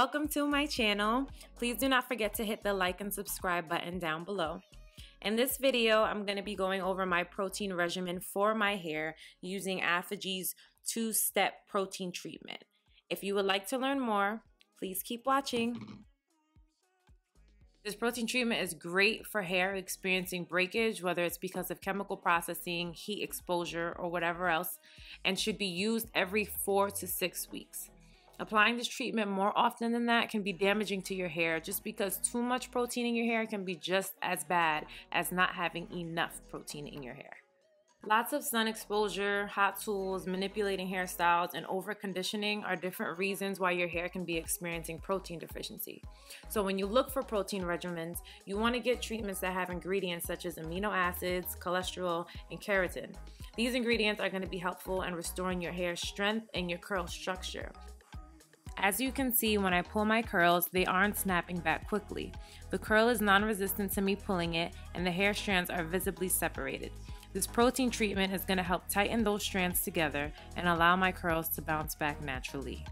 welcome to my channel. Please do not forget to hit the like and subscribe button down below. In this video, I'm going to be going over my protein regimen for my hair using ApHogee's two-step protein treatment. If you would like to learn more, please keep watching. This protein treatment is great for hair experiencing breakage, whether it's because of chemical processing, heat exposure, or whatever else, and should be used every four to six weeks. Applying this treatment more often than that can be damaging to your hair just because too much protein in your hair can be just as bad as not having enough protein in your hair. Lots of sun exposure, hot tools, manipulating hairstyles, and over conditioning are different reasons why your hair can be experiencing protein deficiency. So, when you look for protein regimens, you want to get treatments that have ingredients such as amino acids, cholesterol, and keratin. These ingredients are going to be helpful in restoring your hair strength and your curl structure. As you can see when I pull my curls, they aren't snapping back quickly. The curl is non-resistant to me pulling it and the hair strands are visibly separated. This protein treatment is going to help tighten those strands together and allow my curls to bounce back naturally.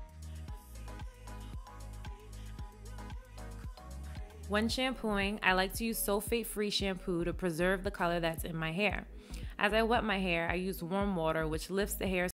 When shampooing, I like to use sulfate-free shampoo to preserve the color that's in my hair. As I wet my hair, I use warm water which lifts the hair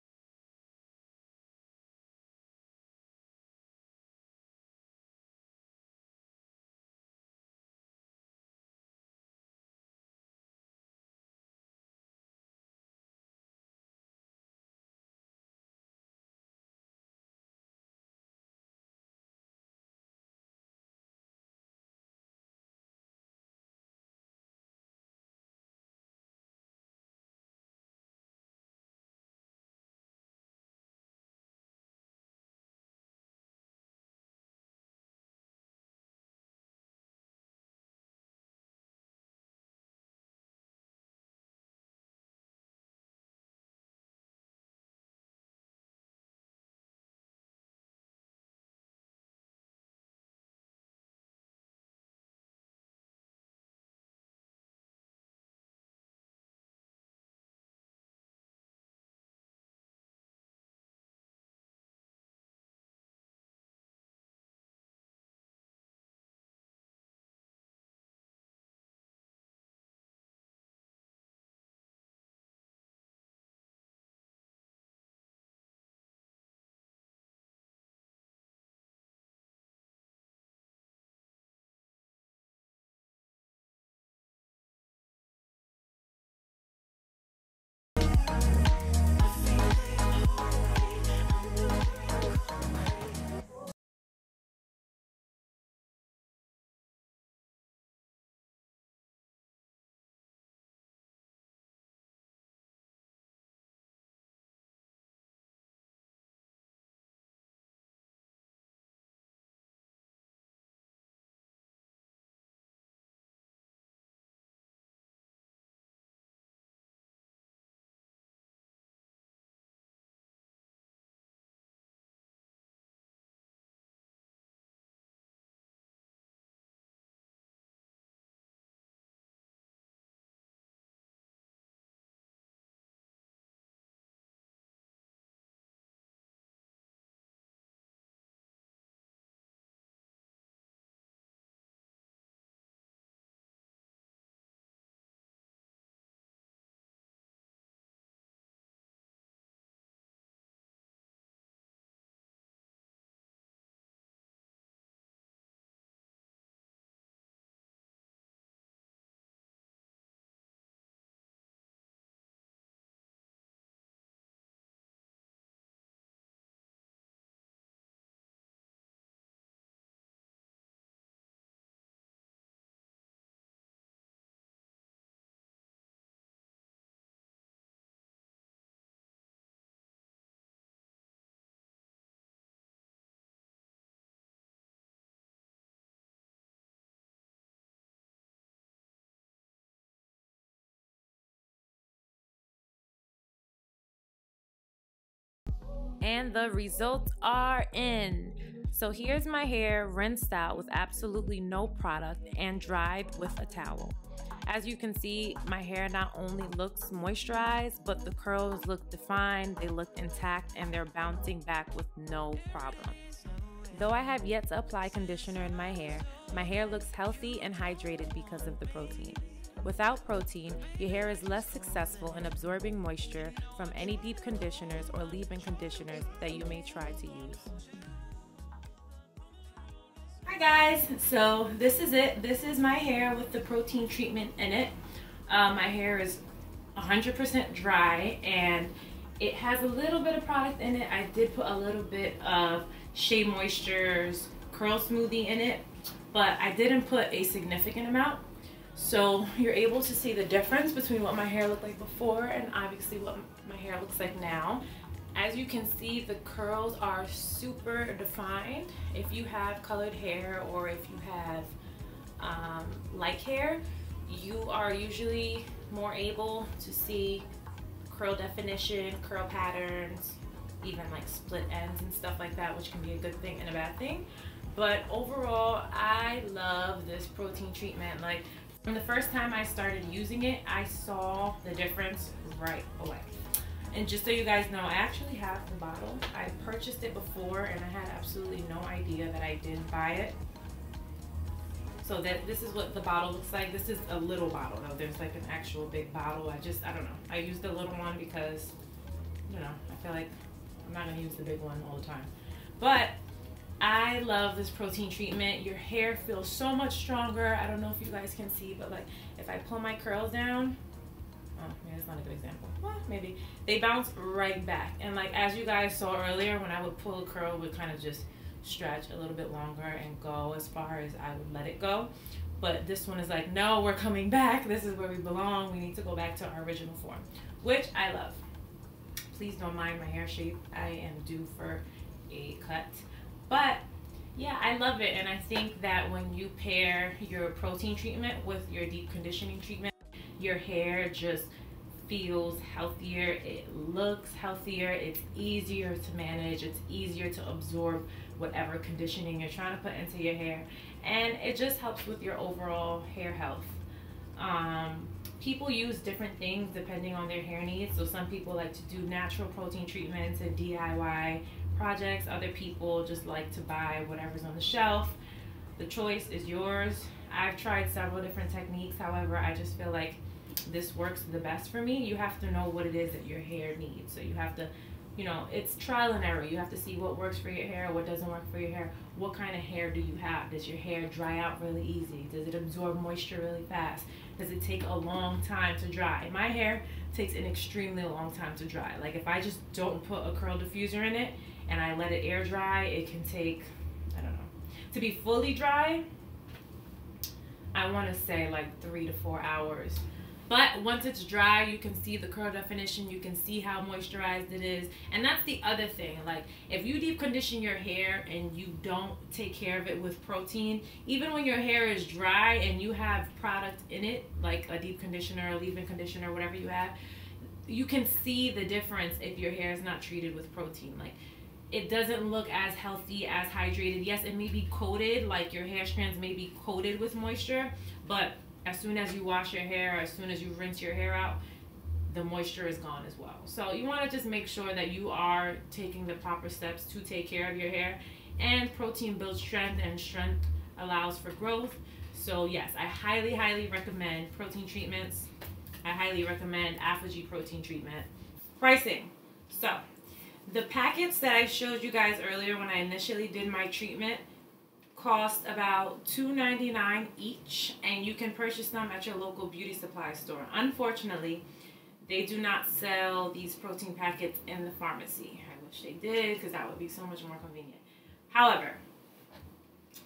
and the results are in. So here's my hair rinsed out with absolutely no product and dried with a towel. As you can see, my hair not only looks moisturized, but the curls look defined, they look intact, and they're bouncing back with no problems. Though I have yet to apply conditioner in my hair, my hair looks healthy and hydrated because of the protein. Without protein, your hair is less successful in absorbing moisture from any deep conditioners or leave-in conditioners that you may try to use. Hi guys, so this is it. This is my hair with the protein treatment in it. Uh, my hair is 100% dry and it has a little bit of product in it. I did put a little bit of Shea Moisture's Curl Smoothie in it, but I didn't put a significant amount. So you're able to see the difference between what my hair looked like before and obviously what my hair looks like now. As you can see, the curls are super defined. If you have colored hair or if you have um, light hair, you are usually more able to see curl definition, curl patterns, even like split ends and stuff like that, which can be a good thing and a bad thing. But overall, I love this protein treatment. Like from the first time I started using it, I saw the difference right away. And just so you guys know, I actually have the bottle. I purchased it before and I had absolutely no idea that I didn't buy it. So that this is what the bottle looks like. This is a little bottle though. There's like an actual big bottle. I just, I don't know. I used the little one because, you know, I feel like I'm not gonna use the big one all the time. But I love this protein treatment. Your hair feels so much stronger. I don't know if you guys can see, but like if I pull my curls down, oh, maybe that's not a good example. Well, maybe they bounce right back. And like as you guys saw earlier, when I would pull a curl, would kind of just stretch a little bit longer and go as far as I would let it go. But this one is like, no, we're coming back. This is where we belong. We need to go back to our original form, which I love. Please don't mind my hair shape. I am due for a cut. But yeah, I love it. And I think that when you pair your protein treatment with your deep conditioning treatment, your hair just feels healthier. It looks healthier. It's easier to manage. It's easier to absorb whatever conditioning you're trying to put into your hair. And it just helps with your overall hair health. Um, people use different things depending on their hair needs. So some people like to do natural protein treatments and DIY projects. Other people just like to buy whatever's on the shelf. The choice is yours. I've tried several different techniques. However, I just feel like this works the best for me. You have to know what it is that your hair needs. So you have to, you know, it's trial and error. You have to see what works for your hair, what doesn't work for your hair. What kind of hair do you have? Does your hair dry out really easy? Does it absorb moisture really fast? Does it take a long time to dry? My hair takes an extremely long time to dry. Like if I just don't put a curl diffuser in it, and I let it air dry, it can take, I don't know, to be fully dry, I want to say like three to four hours. But once it's dry, you can see the curl definition. You can see how moisturized it is. And that's the other thing. Like if you deep condition your hair and you don't take care of it with protein, even when your hair is dry and you have product in it, like a deep conditioner, a leave-in conditioner, whatever you have, you can see the difference if your hair is not treated with protein. Like it doesn't look as healthy, as hydrated. Yes, it may be coated, like your hair strands may be coated with moisture, but as soon as you wash your hair, as soon as you rinse your hair out, the moisture is gone as well. So you want to just make sure that you are taking the proper steps to take care of your hair. And protein builds strength and strength allows for growth. So yes, I highly, highly recommend protein treatments. I highly recommend ApHogee protein treatment. Pricing. So the packets that I showed you guys earlier when I initially did my treatment cost about $2.99 each and you can purchase them at your local beauty supply store. Unfortunately, they do not sell these protein packets in the pharmacy. I wish they did because that would be so much more convenient. However,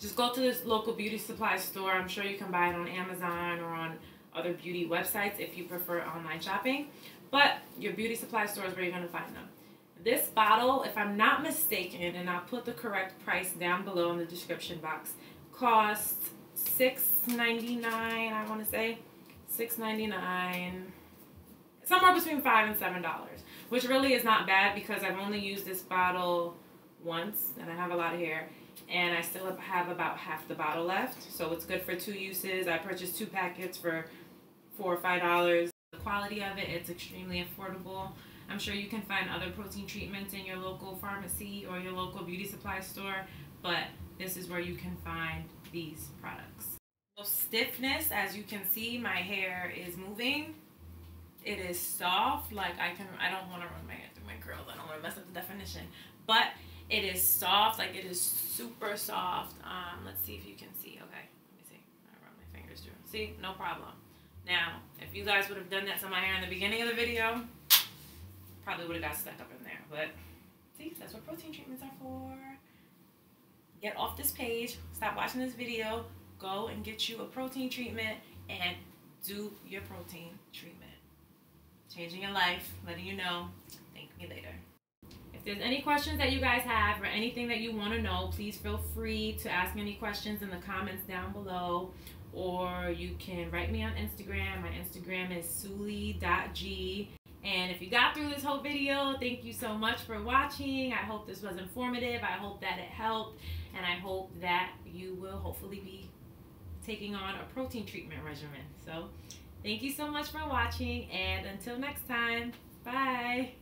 just go to this local beauty supply store. I'm sure you can buy it on Amazon or on other beauty websites if you prefer online shopping. But your beauty supply store is where you're going to find them. This bottle, if I'm not mistaken, and I'll put the correct price down below in the description box, costs $6.99, I want to say. $6.99. Somewhere between 5 and $7, which really is not bad because I've only used this bottle once and I have a lot of hair. and I still have about half the bottle left. So it's good for two uses. I purchased two packets for four or five dollars. The quality of it, it's extremely affordable. I'm sure you can find other protein treatments in your local pharmacy or your local beauty supply store, but this is where you can find these products. So stiffness, as you can see, my hair is moving. It is soft, like I can, I don't want to run my hair through my curls. I don't want to mess up the definition, but it is soft, like it is super soft. Um, let's see if you can see. Okay, let me see. I run my fingers through. See, no problem. Now, if you guys would have done that to my hair in the beginning of the video, probably would have got stuck up in there. But see, that's what protein treatments are for. Get off this page, stop watching this video, go and get you a protein treatment and do your protein treatment. Changing your life, letting you know. Thank me later. If there's any questions that you guys have or anything that you want to know, please feel free to ask any questions in the comments down below. Or you can write me on Instagram. My Instagram is Sullyy.G. And if you got through this whole video, thank you so much for watching. I hope this was informative. I hope that it helped. And I hope that you will hopefully be taking on a protein treatment regimen. So thank you so much for watching. And until next time, bye.